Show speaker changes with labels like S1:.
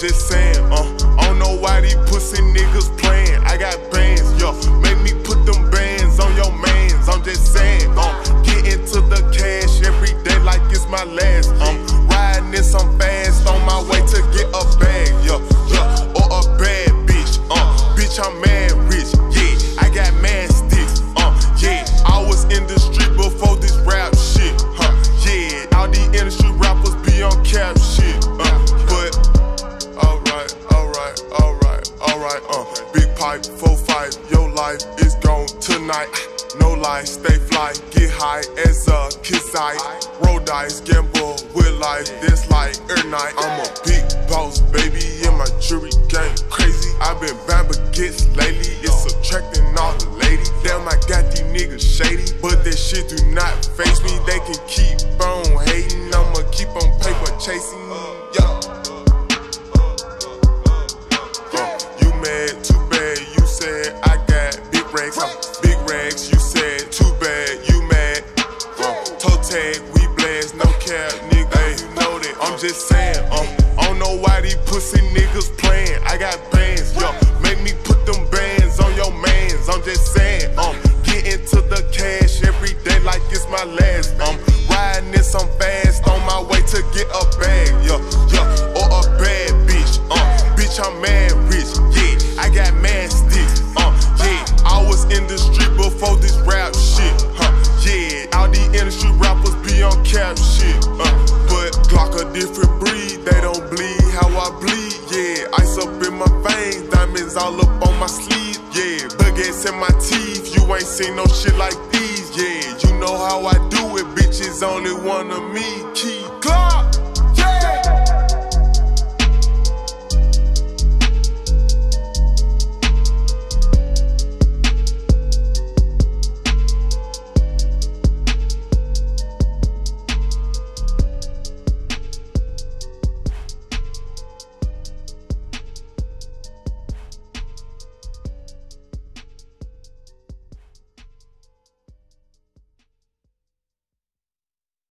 S1: just saying, uh. I don't know why these pussy niggas playing. I got bands, yo. Make me put them bands on your mans. I'm just saying, uh. Get into the cash every day like it's my last. Alright, alright, alright, uh. Big pipe, full fight, your life is gone tonight. No lie, stay fly, get high as a kiss eye. Roll dice, gamble with life, this like every night. I'm a big boss, baby, in my jury game crazy. I've been bad baguettes lately, it's attracting all the ladies. Damn, I got these niggas shady, but that shit do not face me. They can keep on hating, I'ma keep on paper chasing. Yeah. Tag, we blast, no cap, nigga, you know that. I'm just saying, um, I don't know why these pussy niggas playing. I got bands, yo, make me put them bands on your mans. I'm just saying, um, get into the cash every day like it's my last. Um, riding this, I'm fast on my way to get a bag, yeah, yeah, or a bad bitch, uh, bitch, I'm mad diamonds all up on my sleeve, yeah, baguettes in my teeth, you ain't seen no shit like these, yeah, you know how I do it, bitches only wanna me, key Glock.